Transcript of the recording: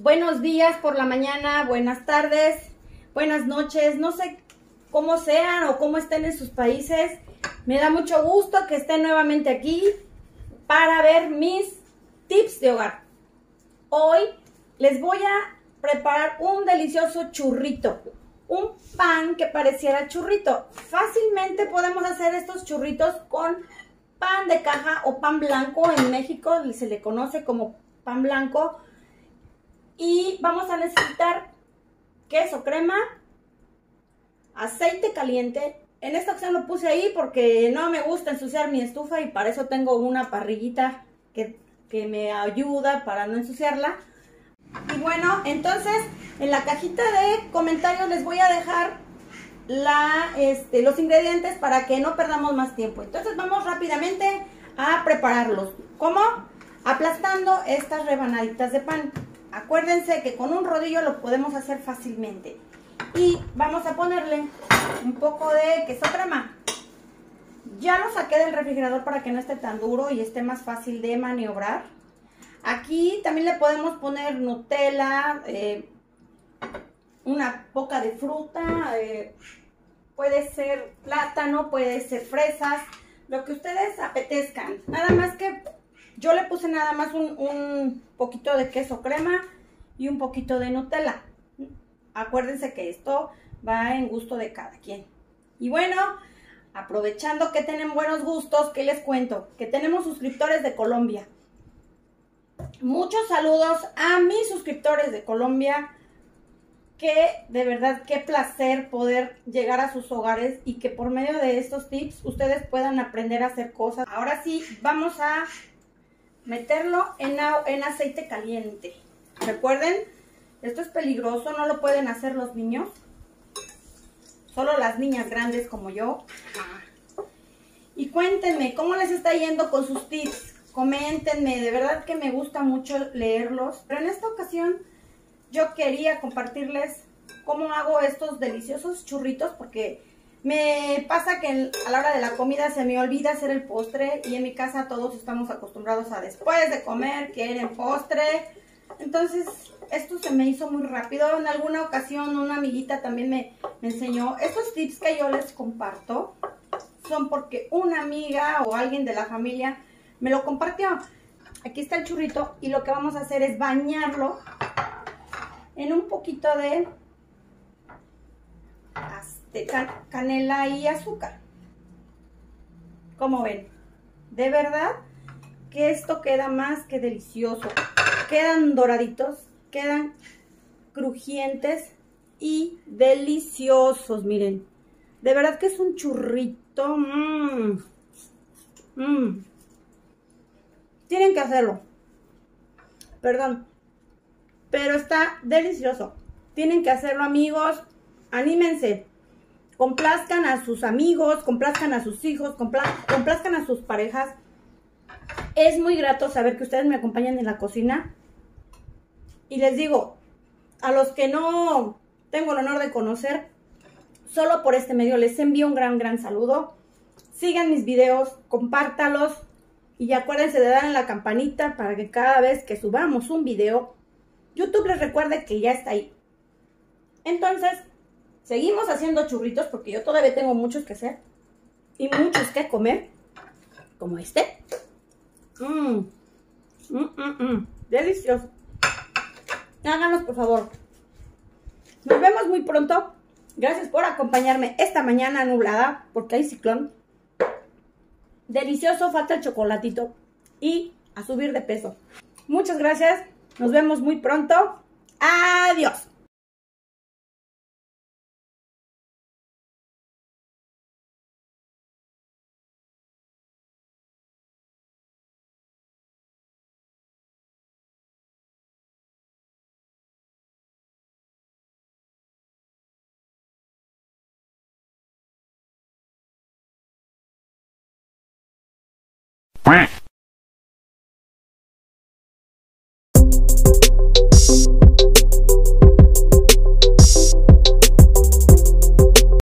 buenos días por la mañana, buenas tardes, buenas noches, no sé cómo sean o cómo estén en sus países. Me da mucho gusto que estén nuevamente aquí para ver mis tips de hogar. Hoy les voy a preparar un delicioso churrito, un pan que pareciera churrito. Fácilmente podemos hacer estos churritos con pan de caja o pan blanco. En México se le conoce como pan blanco. Y vamos a necesitar queso crema, aceite caliente. En esta opción lo puse ahí porque no me gusta ensuciar mi estufa y para eso tengo una parrillita que, que me ayuda para no ensuciarla. Y bueno, entonces en la cajita de comentarios les voy a dejar la, este, los ingredientes para que no perdamos más tiempo. Entonces vamos rápidamente a prepararlos. ¿Cómo? Aplastando estas rebanaditas de pan. Acuérdense que con un rodillo lo podemos hacer fácilmente. Y vamos a ponerle un poco de queso crema. Ya lo saqué del refrigerador para que no esté tan duro y esté más fácil de maniobrar. Aquí también le podemos poner Nutella, eh, una poca de fruta, eh, puede ser plátano, puede ser fresas, lo que ustedes apetezcan. Nada más que yo le puse nada más un, un poquito de queso crema y un poquito de Nutella. Acuérdense que esto va en gusto de cada quien. Y bueno, aprovechando que tienen buenos gustos, ¿qué les cuento? Que tenemos suscriptores de Colombia. Muchos saludos a mis suscriptores de Colombia. Que de verdad, qué placer poder llegar a sus hogares y que por medio de estos tips ustedes puedan aprender a hacer cosas. Ahora sí, vamos a meterlo en, en aceite caliente. Recuerden, esto es peligroso, no lo pueden hacer los niños. Solo las niñas grandes como yo. Y cuéntenme, ¿cómo les está yendo con sus tips? Coméntenme, de verdad que me gusta mucho leerlos. Pero en esta ocasión yo quería compartirles cómo hago estos deliciosos churritos porque me pasa que a la hora de la comida se me olvida hacer el postre y en mi casa todos estamos acostumbrados a después de comer quieren postre. Entonces esto se me hizo muy rápido. En alguna ocasión una amiguita también me, me enseñó. Estos tips que yo les comparto son porque una amiga o alguien de la familia me lo compartió. Aquí está el churrito y lo que vamos a hacer es bañarlo en un poquito de canela y azúcar. Como ven, de verdad que esto queda más que delicioso. Quedan doraditos, quedan crujientes y deliciosos, miren. De verdad que es un churrito. Mmm. Mmm. Tienen que hacerlo. Perdón. Pero está delicioso. Tienen que hacerlo, amigos. Anímense. Complazcan a sus amigos, complazcan a sus hijos, complazcan a sus parejas. Es muy grato saber que ustedes me acompañan en la cocina. Y les digo, a los que no tengo el honor de conocer, solo por este medio les envío un gran, gran saludo. Sigan mis videos, compártalos y acuérdense de dar en la campanita para que cada vez que subamos un video, YouTube les recuerde que ya está ahí. Entonces, seguimos haciendo churritos porque yo todavía tengo muchos que hacer y muchos que comer, como este. Mmm, mmm, mmm, delicioso. Háganos, por favor. Nos vemos muy pronto. Gracias por acompañarme esta mañana nublada, porque hay ciclón. Delicioso, falta el chocolatito. Y a subir de peso. Muchas gracias. Nos vemos muy pronto. Adiós. Quack.